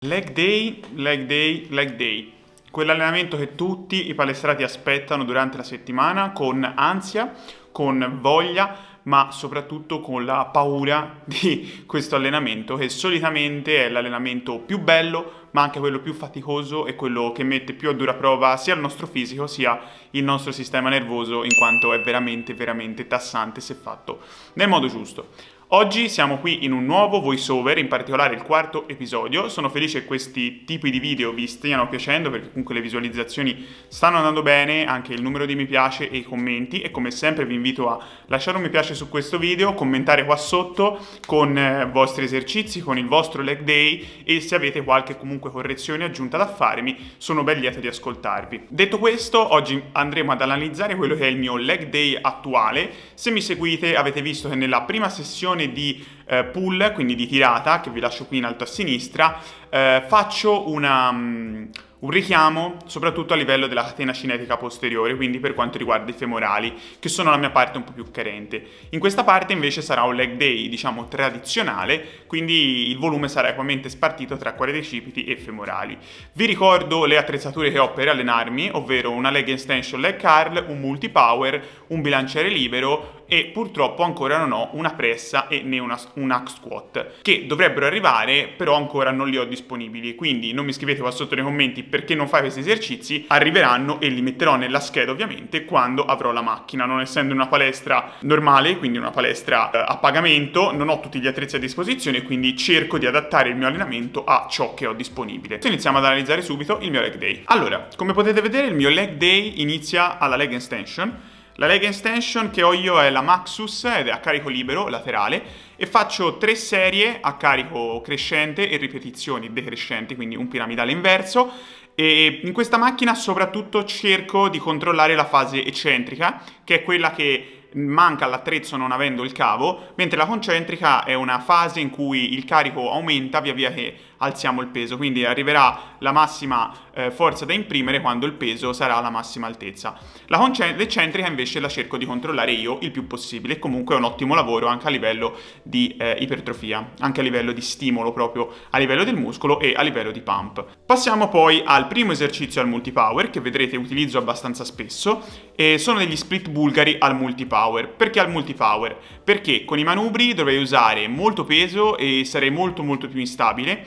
Leg day, leg day, leg day. Quell'allenamento che tutti i palestrati aspettano durante la settimana con ansia, con voglia, ma soprattutto con la paura di questo allenamento che solitamente è l'allenamento più bello, ma anche quello più faticoso e quello che mette più a dura prova sia il nostro fisico sia il nostro sistema nervoso in quanto è veramente veramente tassante se fatto nel modo giusto. Oggi siamo qui in un nuovo voiceover, in particolare il quarto episodio. Sono felice che questi tipi di video vi stiano piacendo perché comunque le visualizzazioni stanno andando bene, anche il numero di mi piace e i commenti e come sempre vi invito a lasciare un mi piace su questo video, commentare qua sotto con eh, i vostri esercizi, con il vostro leg day e se avete qualche comunque correzione aggiunta da farmi, sono ben lieto di ascoltarvi. Detto questo, oggi andremo ad analizzare quello che è il mio leg day attuale. Se mi seguite avete visto che nella prima sessione sessione di eh, pull, quindi di tirata, che vi lascio qui in alto a sinistra, eh, faccio una... Um, un richiamo soprattutto a livello della catena cinetica posteriore, quindi per quanto riguarda i femorali, che sono la mia parte un po' più carente. In questa parte invece sarà un leg day, diciamo, tradizionale, quindi il volume sarà equamente spartito tra quadricipiti e femorali. Vi ricordo le attrezzature che ho per allenarmi, ovvero una leg extension leg curl, un multi power, un bilanciere libero e purtroppo ancora non ho una pressa e né una, un hack squat, che dovrebbero arrivare, però ancora non li ho disponibili. Quindi non mi scrivete qua sotto nei commenti perché non fai questi esercizi, arriveranno e li metterò nella scheda ovviamente quando avrò la macchina, non essendo una palestra normale, quindi una palestra eh, a pagamento, non ho tutti gli attrezzi a disposizione, quindi cerco di adattare il mio allenamento a ciò che ho disponibile. Iniziamo ad analizzare subito il mio leg day. Allora, come potete vedere il mio leg day inizia alla leg extension, la leg extension che ho io è la Maxus ed è a carico libero, laterale, e faccio tre serie a carico crescente e ripetizioni decrescenti, quindi un piramidale inverso. E in questa macchina soprattutto cerco di controllare la fase eccentrica, che è quella che manca all'attrezzo non avendo il cavo, mentre la concentrica è una fase in cui il carico aumenta via via che alziamo il peso, quindi arriverà la massima eh, forza da imprimere quando il peso sarà alla massima altezza. La l'eccentrica invece la cerco di controllare io il più possibile comunque è un ottimo lavoro anche a livello di eh, ipertrofia, anche a livello di stimolo proprio a livello del muscolo e a livello di pump. Passiamo poi al primo esercizio al multipower che vedrete utilizzo abbastanza spesso e sono degli split bulgari al multipower. Perché al multipower? Perché con i manubri dovrei usare molto peso e sarei molto molto più instabile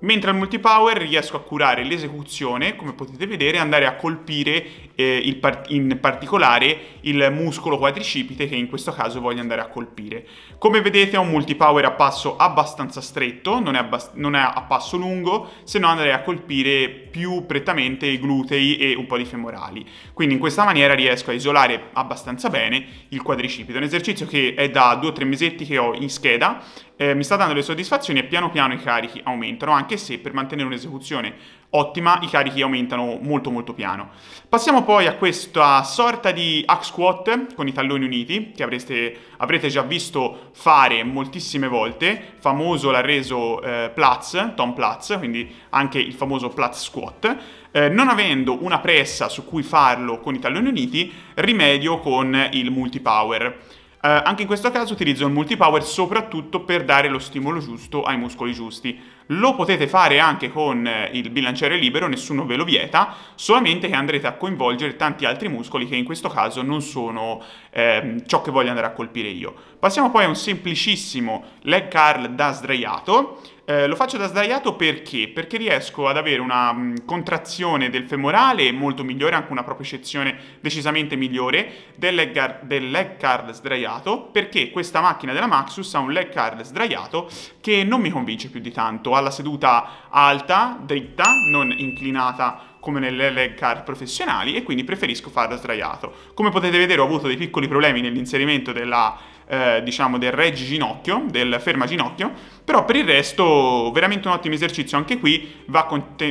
Mentre al multipower riesco a curare l'esecuzione, come potete vedere, andare a colpire eh, part- in particolare il muscolo quadricipite che in questo caso voglio andare a colpire. Come vedete è un multipower a passo abbastanza stretto, non è, abbast- non è a passo lungo, se no andrei a colpire più prettamente i glutei e un po' di femorali. Quindi in questa maniera riesco a isolare abbastanza bene il quadricipite. È un esercizio che è da due o tre mesetti che ho in scheda eh, mi sta dando le soddisfazioni e piano piano i carichi aumentano, anche se per mantenere un'esecuzione ottima i carichi aumentano molto molto piano. Passiamo poi a questa sorta di hack squat con i talloni uniti, che avreste, avrete già visto fare moltissime volte, famoso l'ha reso eh, Platz, Tom Platz, quindi anche il famoso Platz squat. Eh, non avendo una pressa su cui farlo con i talloni uniti, rimedio con il multipower. Uh, anche in questo caso utilizzo il multipower soprattutto per dare lo stimolo giusto ai muscoli giusti. Lo potete fare anche con eh, il bilanciere libero, nessuno ve lo vieta, solamente che andrete a coinvolgere tanti altri muscoli che in questo caso non sono eh, ciò che voglio andare a colpire io. Passiamo poi a un semplicissimo leg curl da sdraiato. Eh, lo faccio da sdraiato perché? Perché riesco ad avere una mh, mm, contrazione del femorale molto migliore, anche una propriocezione decisamente migliore del leg, del leg curl sdraiato, perché questa macchina della Maxus ha un leg curl sdraiato che non mi convince più di tanto. Ha la seduta alta, dritta, non inclinata come nelle leg car professionali e quindi preferisco farlo sdraiato. Come potete vedere ho avuto dei piccoli problemi nell'inserimento della eh, diciamo del reggi ginocchio, del ferma ginocchio, però per il resto veramente un ottimo esercizio, anche qui va,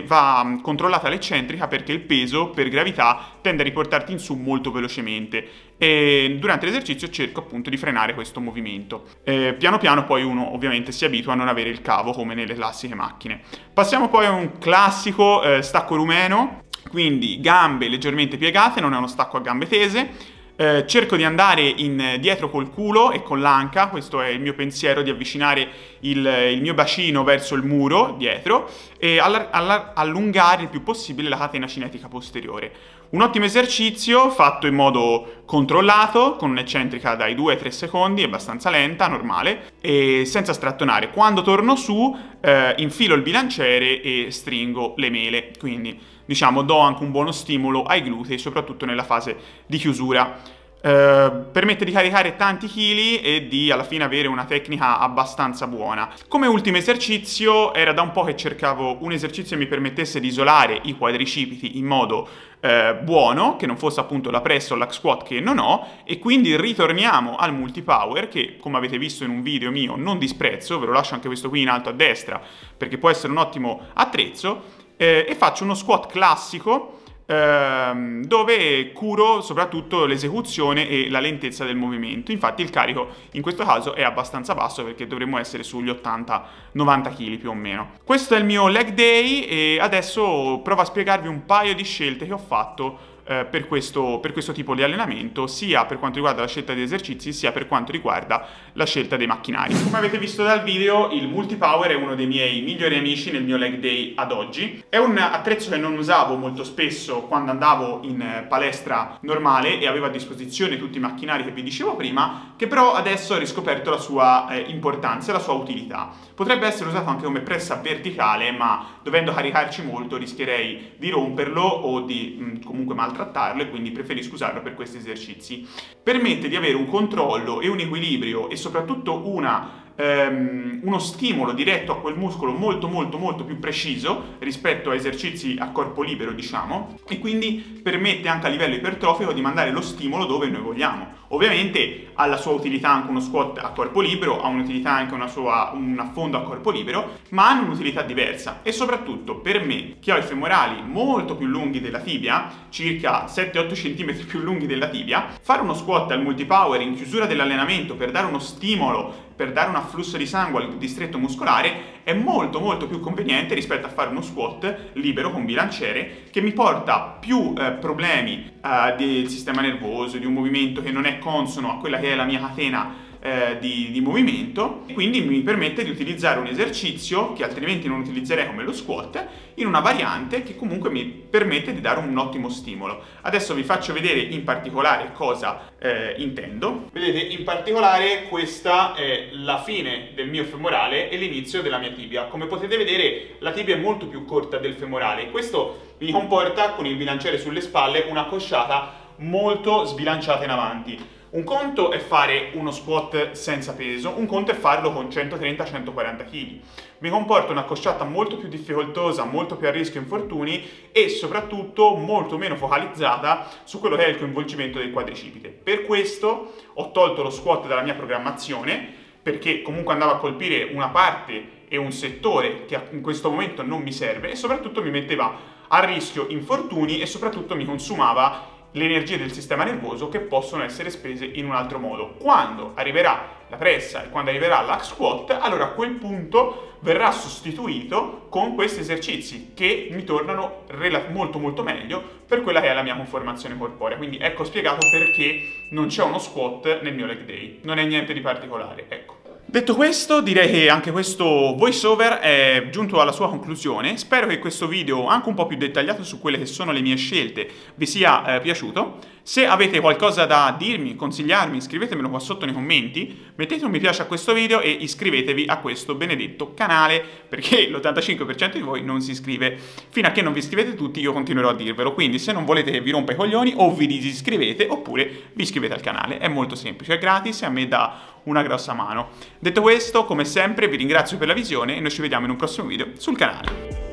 va mm, controllata l'eccentrica perché il peso per gravità tende a riportarti in su molto velocemente e durante l'esercizio cerco appunto di frenare questo movimento. Eh, piano piano poi uno ovviamente si abitua a non avere il cavo come nelle classiche macchine. Passiamo poi a un classico eh, stacco rumeno, quindi gambe leggermente piegate, non è uno stacco a gambe tese, eh, cerco di andare in, dietro col culo e con l'anca, questo è il mio pensiero di avvicinare il, il, mio bacino verso il muro dietro e allungare il più possibile la catena cinetica posteriore. Un ottimo esercizio fatto in modo controllato, con un'eccentrica dai 2 ai 3 secondi, abbastanza lenta, normale, e senza strattonare. Quando torno su, eh, infilo il bilanciere e stringo le mele, quindi diciamo do anche un buono stimolo ai glutei, soprattutto nella fase di chiusura. Eh, permette di caricare tanti chili e di alla fine avere una tecnica abbastanza buona. Come ultimo esercizio era da un po' che cercavo un esercizio che mi permettesse di isolare i quadricipiti in modo eh, buono, che non fosse appunto la press o la squat che non ho, e quindi ritorniamo al multipower che come avete visto in un video mio non disprezzo, ve lo lascio anche questo qui in alto a destra perché può essere un ottimo attrezzo, eh, e faccio uno squat classico ehm, dove curo soprattutto l'esecuzione e la lentezza del movimento. Infatti il carico in questo caso è abbastanza basso perché dovremmo essere sugli 80-90 kg più o meno. Questo è il mio leg day e adesso provo a spiegarvi un paio di scelte che ho fatto eh, per, questo, per, questo, tipo di allenamento, sia per quanto riguarda la scelta degli esercizi, sia per quanto riguarda la scelta dei macchinari. Come avete visto dal video, il multipower è uno dei miei migliori amici nel mio leg day ad oggi. È un attrezzo che non usavo molto spesso quando andavo in palestra normale e avevo a disposizione tutti i macchinari che vi dicevo prima, che però adesso ho riscoperto la sua eh, importanza e la sua utilità. Potrebbe essere usato anche come pressa verticale, ma dovendo caricarci molto rischierei di romperlo o di mh, mm, comunque maltrattarlo maltrattarlo e quindi preferisco usarlo per questi esercizi. Permette di avere un controllo e un equilibrio e soprattutto una ehm, uno stimolo diretto a quel muscolo molto molto molto più preciso rispetto a esercizi a corpo libero diciamo e quindi permette anche a livello ipertrofico di mandare lo stimolo dove noi vogliamo. Ovviamente ha la sua utilità anche uno squat a corpo libero, ha un'utilità anche una sua, un affondo a corpo libero, ma hanno un'utilità diversa. E soprattutto per me che ho i femorali molto più lunghi della tibia, circa 7-8 cm più lunghi della tibia, fare uno squat al multipower in chiusura dell'allenamento per dare uno stimolo per dare un afflusso di sangue al distretto muscolare è molto molto più conveniente rispetto a fare uno squat libero con bilanciere che mi porta più eh, problemi eh, del sistema nervoso, di un movimento che non è consono a quella che è la mia catena eh, di, di, movimento e quindi mi permette di utilizzare un esercizio che altrimenti non utilizzerei come lo squat in una variante che comunque mi permette di dare un ottimo stimolo. Adesso vi faccio vedere in particolare cosa eh, intendo. Vedete, in particolare questa è la fine del mio femorale e l'inizio della mia tibia. Come potete vedere la tibia è molto più corta del femorale. Questo mi comporta con il bilanciere sulle spalle una cosciata molto sbilanciata in avanti. Un conto è fare uno squat senza peso, un conto è farlo con 130-140 kg. Mi comporta una cosciata molto più difficoltosa, molto più a rischio infortuni e soprattutto molto meno focalizzata su quello che è il coinvolgimento del quadricipite. Per questo ho tolto lo squat dalla mia programmazione perché comunque andava a colpire una parte e un settore che in questo momento non mi serve e soprattutto mi metteva a rischio infortuni e soprattutto mi consumava le energie del sistema nervoso che possono essere spese in un altro modo. Quando arriverà la pressa e quando arriverà l'hack squat, allora a quel punto verrà sostituito con questi esercizi che mi tornano molto molto meglio per quella che è la mia conformazione corporea. Quindi ecco spiegato perché non c'è uno squat nel mio leg day. Non è niente di particolare, ecco. Detto questo, direi che anche questo voiceover è giunto alla sua conclusione. Spero che questo video, anche un po' più dettagliato su quelle che sono le mie scelte, vi sia eh, piaciuto. Se avete qualcosa da dirmi, consigliarmi, scrivetemelo qua sotto nei commenti, mettete un mi piace a questo video e iscrivetevi a questo benedetto canale, perché l'85% di voi non si iscrive. Fino a che non vi iscrivete tutti io continuerò a dirvelo, quindi se non volete che vi rompa i coglioni o vi disiscrivete oppure vi iscrivete al canale. È molto semplice, è gratis e a me dà una grossa mano. Detto questo, come sempre vi ringrazio per la visione e noi ci vediamo in un prossimo video sul canale.